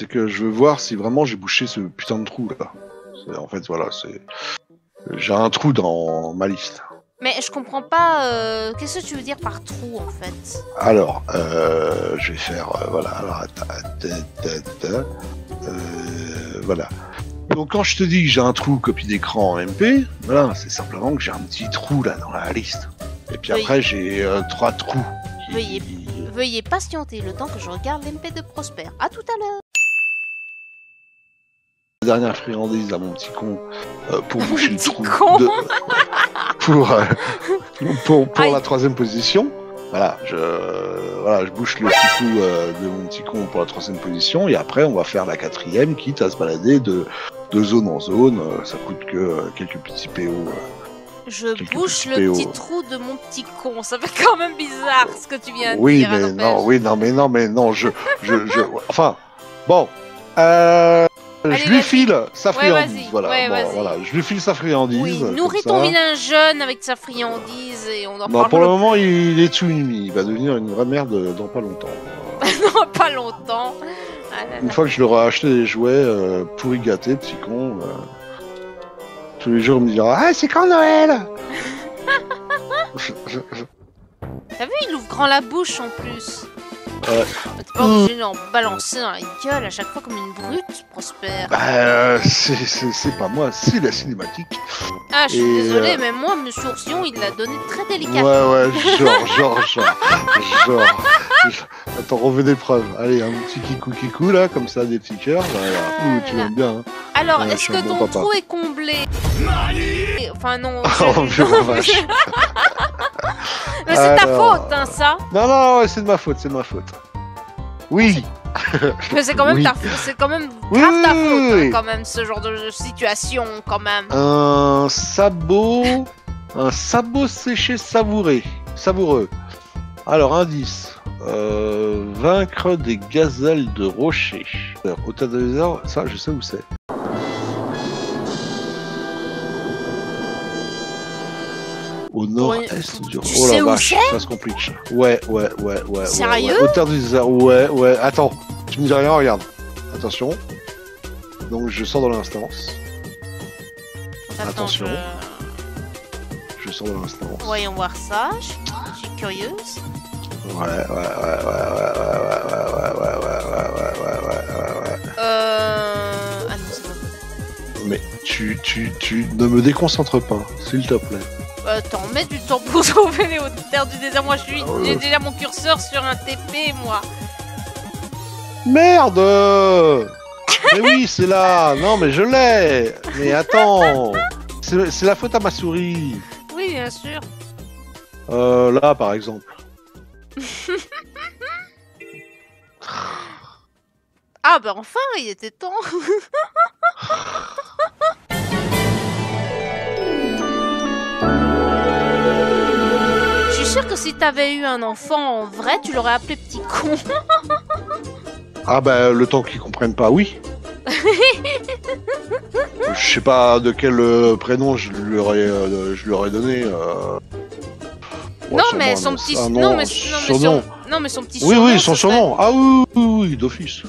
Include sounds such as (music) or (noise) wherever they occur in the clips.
C'est que je veux voir si vraiment j'ai bouché ce putain de trou là. En fait, voilà, c'est. J'ai un trou dans ma liste. Mais je comprends pas. euh, Qu'est-ce que tu veux dire par trou en fait? Alors, euh, je vais faire. euh, voilà, alors, voilà. Donc, quand je te dis que j'ai un trou copie d'écran en MP, voilà, c'est simplement que j'ai un petit trou là dans la liste. Et puis après, j'ai trois trous. qui- Veuillez. Veuillez patienter le temps que je regarde l'MP de Prosper. À tout à l'heure. La dernière friandise à mon petit con euh, pour boucher le trou de- (laughs) pour euh, pour, pour Aïe. la troisième position. Voilà, je voilà, je bouche le petit trou euh, de mon petit con pour la troisième position et après on va faire la quatrième, quitte à se balader de, de zone en zone. Ça coûte que quelques petits PO. Je bouche le petit trou de mon petit con. Ça fait quand même bizarre ce que tu viens de Oui, dire. mais hein, non, oui, non, mais non, mais non, je je, je enfin bon. Euh, Allez, je lui file sa friandise, voilà, Ouais, bon, vas-y. voilà, je lui file sa friandise. Oui, nourris ton vilain jeune avec sa friandise et on en Non, parlera pour le moment, il est Tsunami. Il va devenir une vraie merde dans pas longtemps. (laughs) dans pas longtemps. Ah là Une fois que je leur ai acheté des jouets euh, pourri gâtés, petit con, euh, tous les jours, il me dira Ah, c'est quand Noël? (laughs) T'as vu, il ouvre grand la bouche en plus. Ouais. T'es pas obligé d'en balancer dans la gueule à chaque fois comme une brute, Prosper. Bah, euh, c'est- pas moi, c'est la cinématique. Ah, je suis et, désolée, euh, mais moi, Monsieur Oursillon, il l'a donné très Ouais, délicatement. ouais, genre, genre, genre, genre. Attends, on veut des preuves. Allez, un petit kikou kikou là, comme ça, des petits cœurs. Voilà. Ouh, tu m'aimes bien. Hein. Alors, Ouais, est-ce que bon ton papa. trou est comblé? Enfin, non. (laughs) Oh, (laughs) vache. (laughs) Mais c'est ta faute, hein, ça. Non, non, c'est de ma faute, c'est de ma faute. Oui. Mais c'est quand même Oui. ta faute. C'est quand même Oui, grave ta oui, faute, hein, quand même, ce genre de situation, quand même. Un sabot, un sabot séché savouré, savoureux. Alors indice, euh, vaincre des gazelles de rocher. Alors, Au tas de désert, ça je sais où c'est. Au nord-est du. Tu oh sais la où vache, ça se complique. Ouais, ouais, ouais, ouais. Sérieux ouais. Au terre du désert, ouais, ouais. Attends, tu me dis rien, regarde. Attention. Donc je sors de l'instance. Attention. je- Je sors de l'instance. Voyons voir ça. Je suis- curieuse. Ouais, ouais, ouais, ouais, ouais, ouais, ouais, ouais, ouais, ouais, ouais, ouais, ouais, ouais, ouais, ouais. Euh... Ah non, c'est pas Mais tu, tu, tu ne me déconcentres pas, s'il te plaît. Attends, mets du temps pour (laughs) trouver les hautes terres du désert. Moi, je suis, j'ai déjà mon curseur sur un TP, moi. Merde Mais oui, c'est là Non, mais je l'ai Mais attends C'est c'est la faute à ma souris Oui, bien sûr. Euh, là, par exemple. (laughs) Ah bah enfin, il était temps. (laughs) Je suis sûre que si t'avais eu un enfant en vrai, tu l'aurais appelé petit con. Ah bah, le temps qu'ils comprennent pas, oui. (laughs) Je sais pas de quel euh, prénom je lui aurais, euh, je lui aurais donné. euh. Ouais, non, mais son petit, non, nom- mais, non, mais surnom. son, non, mais son petit Oui, surnom, oui, son serait- surnom. Ah oui, oui, oui, d'office.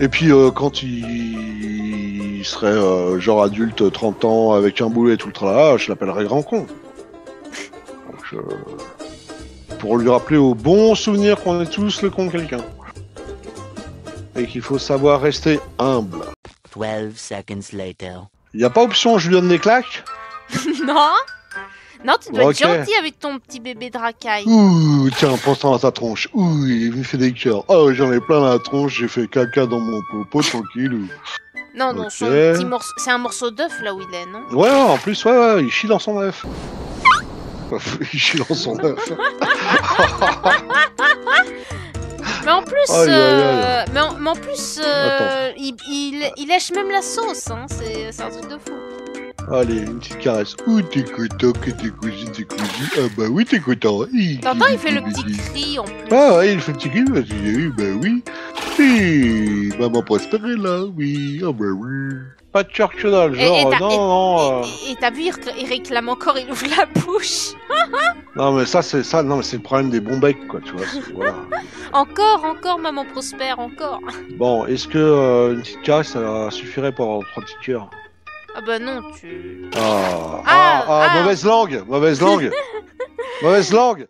Et puis quand il... il serait genre adulte, 30 ans, avec un boulet et tout le tralala, je l'appellerais grand con. Pour lui rappeler au bon souvenir qu'on est tous le con de quelqu'un. Et qu'il faut savoir rester humble. 12 seconds later. Y a pas option, je lui donne des claques (laughs) Non Non, tu dois être gentil avec ton petit bébé de racaille. Ouh, tiens, pense-en à ta tronche. Ouh, il me fait des cœurs. Oh, j'en ai plein la tronche, j'ai fait caca dans mon popo, tranquille. Non, non, Ok. son petit morceau... C'est un morceau d'œuf là où il est, non? Ouais, ouais, en plus, ouais, ouais, il chie dans son œuf. (laughs) dans son (laughs) œuf. Mais en plus, Aïe, aïe, aïe. euh, Mais, en, mais en plus, euh, il, il, il lèche même la sauce, hein. C'est un truc de fou. Allez, une petite caresse. Ouh, t'es content que t'es cousu, t'es cousu. Ah bah oui, t'es content. T'entends, il fait le petit cri en plus. Ah ouais, il fait le petit cri, bah, tu dis, oui, bah oui. Oui, maman prospérée là, oui, ah bah oui. Pas de Et- et genre, non, et- non, euh, Et t'as vu, il récl- il réclame encore, il ouvre la bouche. (laughs) non mais ça c'est ça, non mais c'est le problème des bons becs quoi, tu vois. voilà. (laughs) Encore, encore, maman prospère, encore. (laughs) Bon, est-ce que euh, une petite caresse ça suffirait pour trois petits cœurs? Ah bah non, tu... ah, ah, Ah, ah, ah. mauvaise langue, mauvaise langue, mauvaise langue.